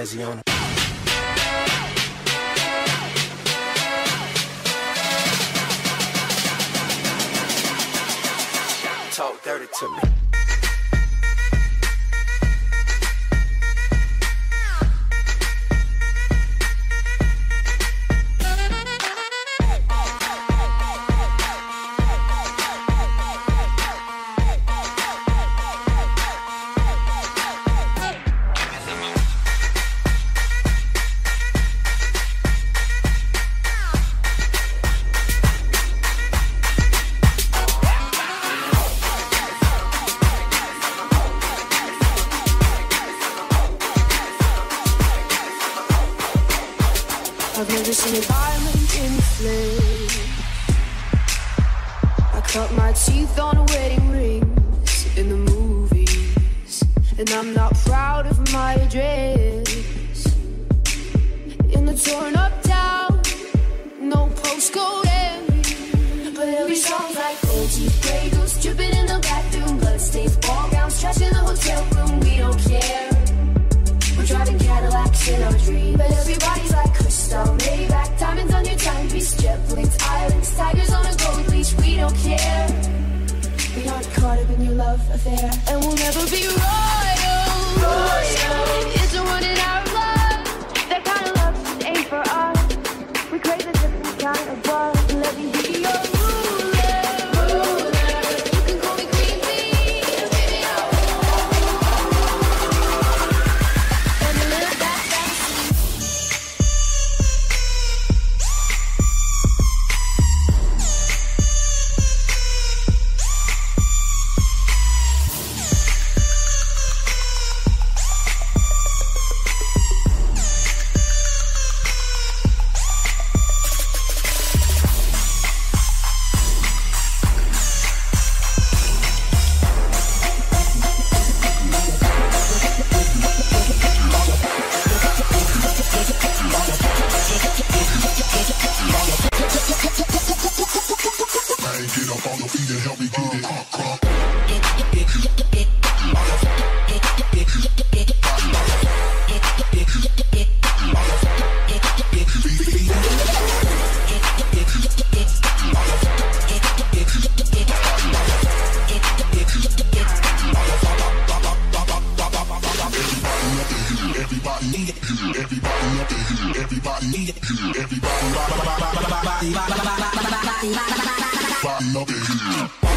Jazzy on. Talk dirty to me. find another here.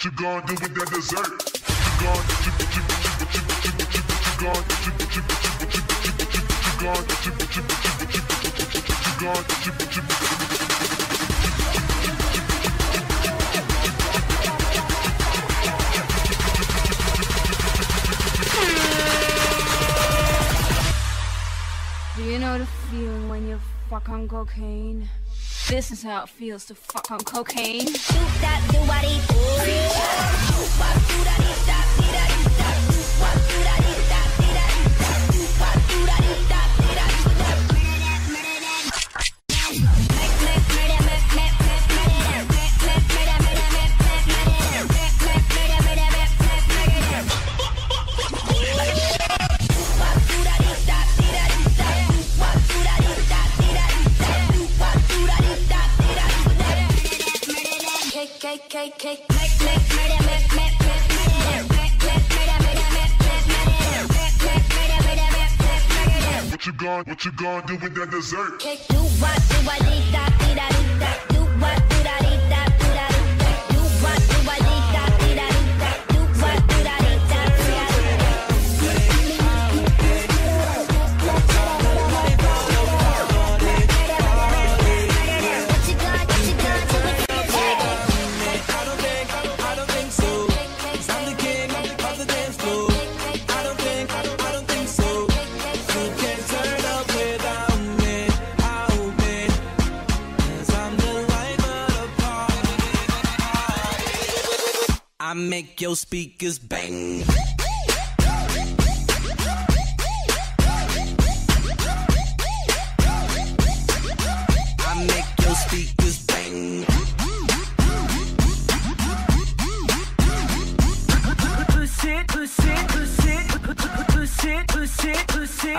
what you gonna do with that dessert? What you gonna Do you know the feeling when you fuck on cocaine? This is how it feels to fuck on cocaine. What you gonna do with that dessert? your speakers bang.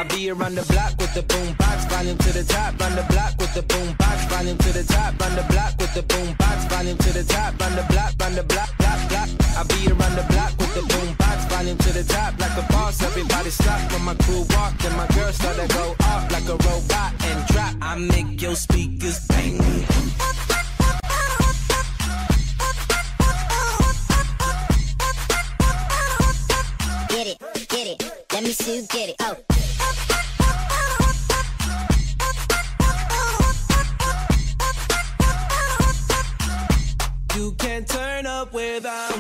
I be around the block with the boom box, volume to the top, run the block with the boom box, volume to the top, run the block with the boom box, volume to the top, run the block, run the block, block, block. I be around the block with the boom box, volume to the top, like a boss. Everybody stop when my crew walk, then my girl start to go off like a robot and drop. I make your speakers bang. Get it, get it, let me see you get it. Oh. You can't turn up without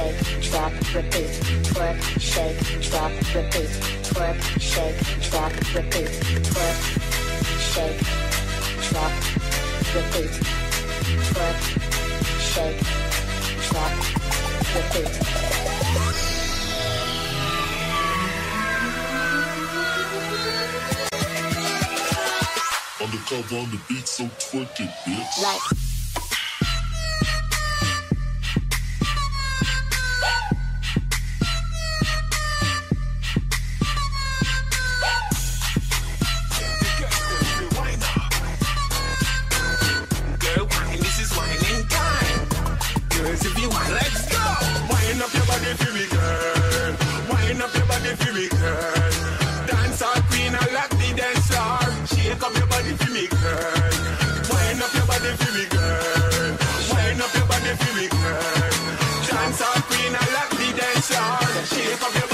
shake, drop, repeat, twerk, shake, drop, repeat, twerk, shake, drop, repeat, twerk, shake, drop, repeat, twerk, shake, drop, repeat. On the Undercover on the beat, so twerk it, bitch. Like yard and she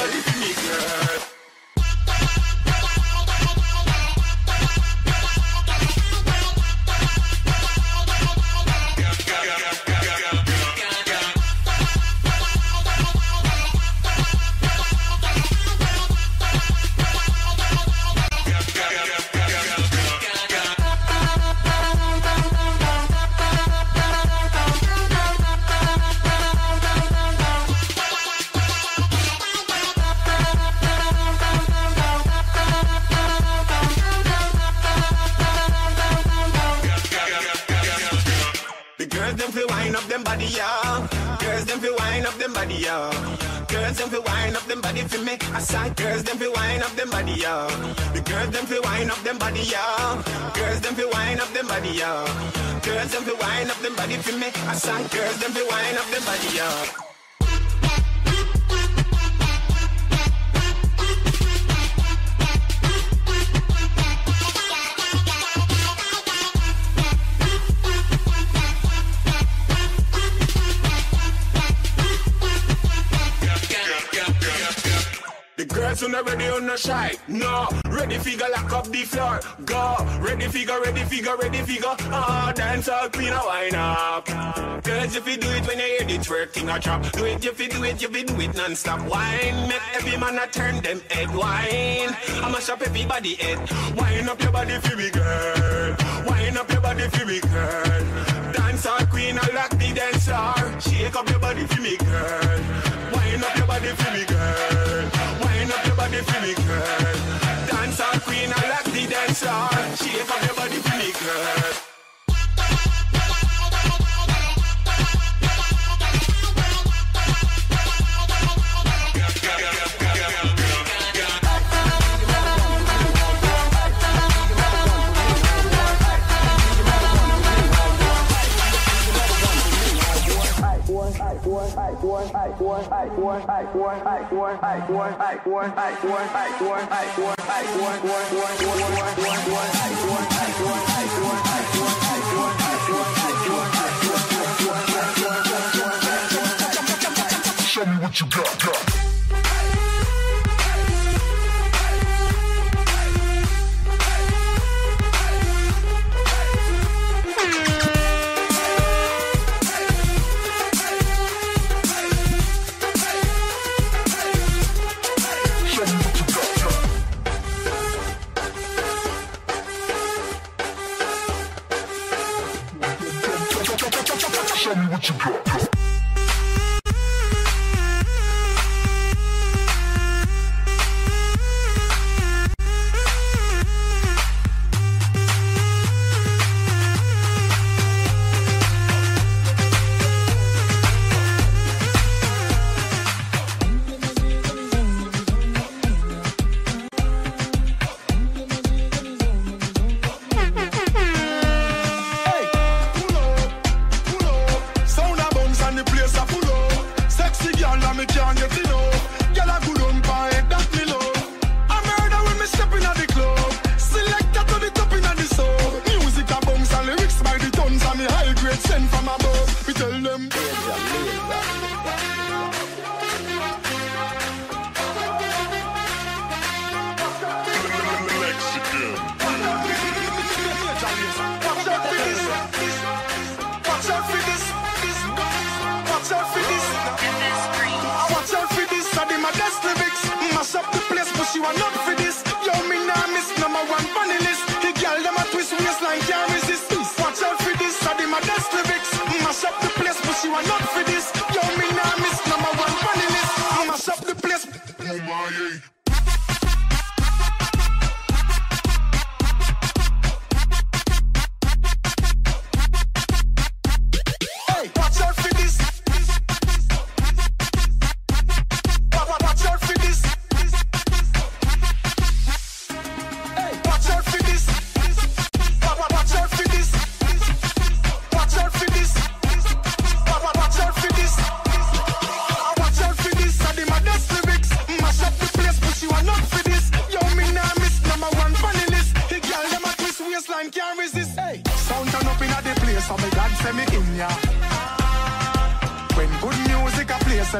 not ready on no shy. No, ready figure lock up the floor. Go, ready figure, ready figure, ready figure. Ah, dance all queen a wine up. Girls, if you do it when you hear the twerking a drop. Do it if you do it, if you do it non-stop. Wine, make every man a turn them head. Wine, I'ma shop everybody head. Wine up your body for me, girl. Wine up your body for me, girl. Dance all queen, I lock the dancer. Shake up your body for me, girl. Wine up your body for me, girl. Body for girl. Dance queen, I like the dancer. Shake up your body Show me what you got. got. You got. Me can't get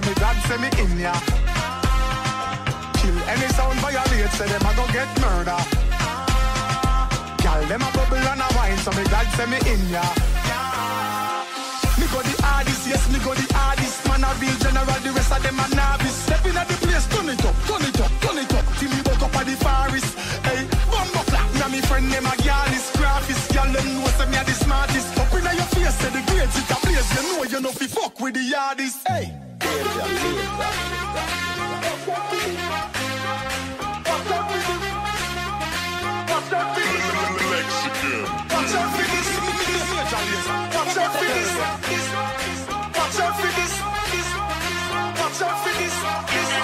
say me God say me in ya. Kill any sound violate, say them a go get murder. Gal them a bubble and a wine, so me God say me in ya. Me go the hardest, yes me go the hardest. Man a real general, the rest of them a novice. Step inna the place, turn it up, turn it up, turn it up. Till me woke up at the forest. Hey, bumbo clap, now me friend them a gyalis, graphist. Gal them know say me a the smartest. Up inna your face, say the grades it a blaze. You know you know fi fuck with the yardies. Hey. Out for this.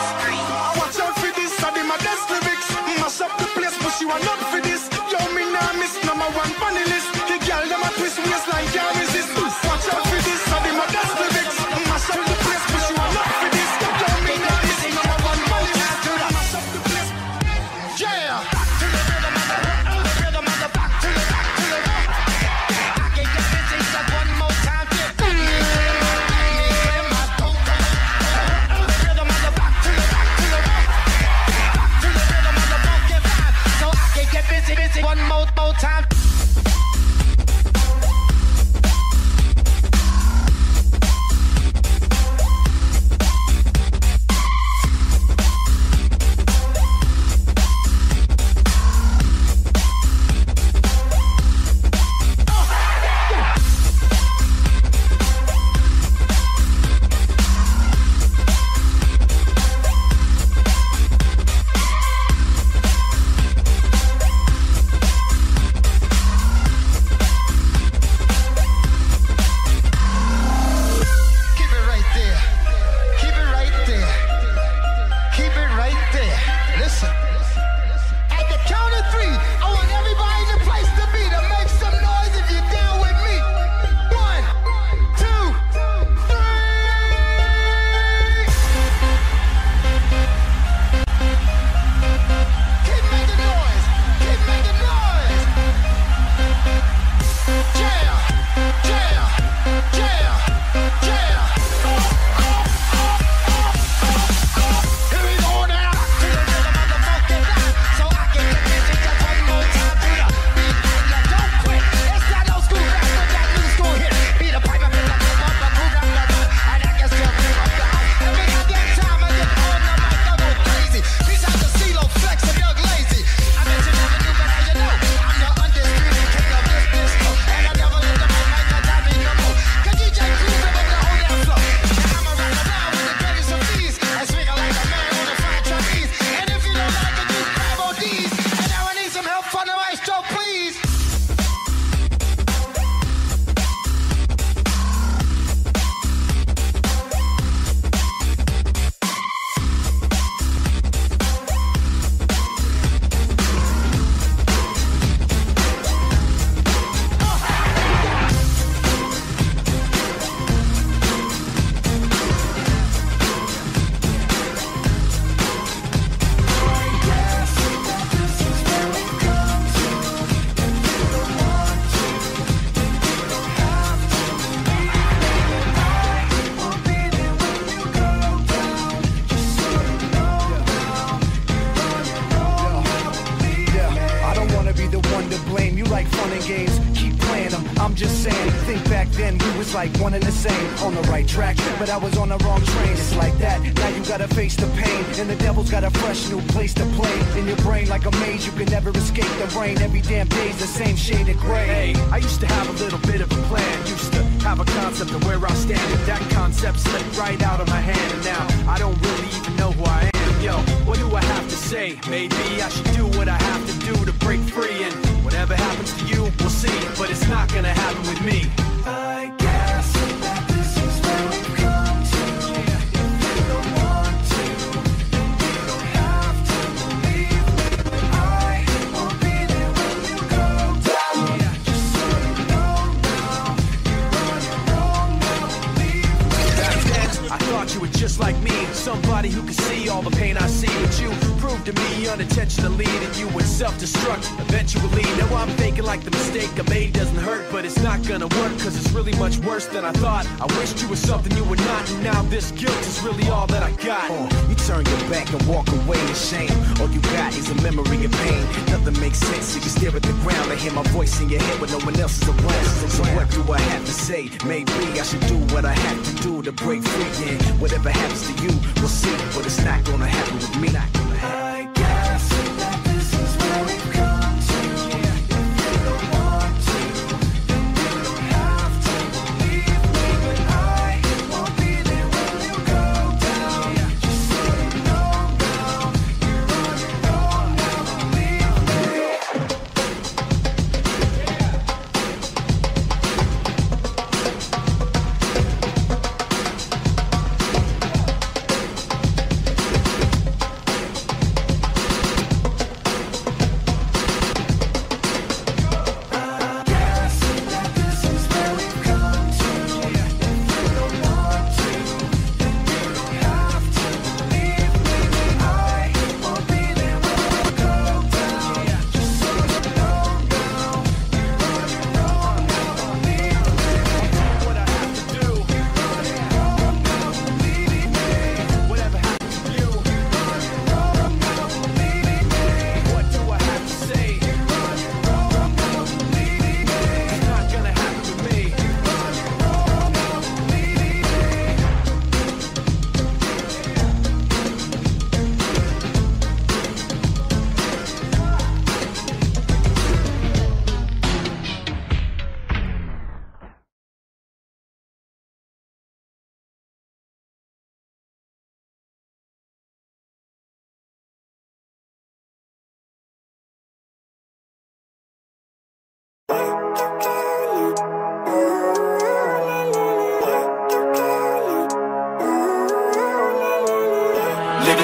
Should do what I have to do to break free. And whatever happens to you, we'll see. But it's not gonna happen with me. I guess that this is where we've come to. If you don't want to, then you don't have to believe me. I won't be there when you go down. Just so you know now, you're on your own now. Believe me. Back then, I thought you were just like me, somebody who could see all the pain I see. But you proved to me unintentionally that you would self-destruct eventually. Now I'm thinking like the mistake I made doesn't hurt, but it's not gonna work cause it's really much worse than I thought. I wished you were something you were not, and now this guilt is really all that I got. Uh, you turn your back and walk away in shame. All you got is a memory of pain. Nothing makes sense, so you stare at the ground and hear my voice in your head when no one else is around. So what do I have to say? Maybe I should do what I have to do to break free. And whatever happens to you, we'll see. But it's not gonna happen with me.